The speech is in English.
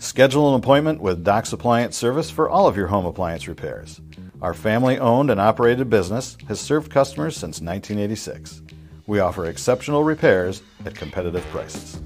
Schedule an appointment with Doc's Appliance Service for all of your home appliance repairs. Our family owned and operated business has served customers since 1986. We offer exceptional repairs at competitive prices.